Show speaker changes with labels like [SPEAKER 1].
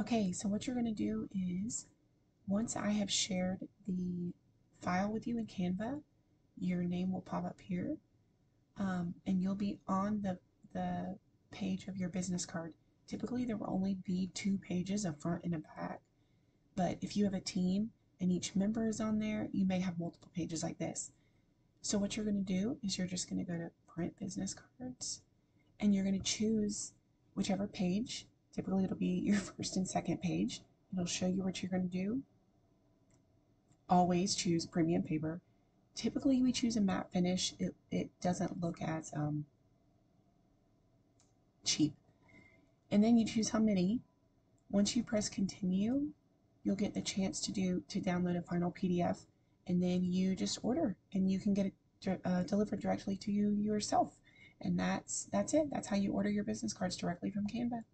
[SPEAKER 1] Okay, so what you're going to do is once I have shared the file with you in Canva, your name will pop up here um, and you'll be on the, the page of your business card. Typically, there will only be two pages, a front and a back. But if you have a team and each member is on there, you may have multiple pages like this. So what you're going to do is you're just going to go to print business cards and you're going to choose whichever page. Typically, it'll be your first and second page. It'll show you what you're going to do. Always choose premium paper. Typically, we choose a matte finish. It, it doesn't look as um, cheap. And then you choose how many. Once you press continue, you'll get the chance to do to download a final PDF, and then you just order, and you can get it uh, delivered directly to you yourself. And that's that's it. That's how you order your business cards directly from Canva.